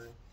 sorry.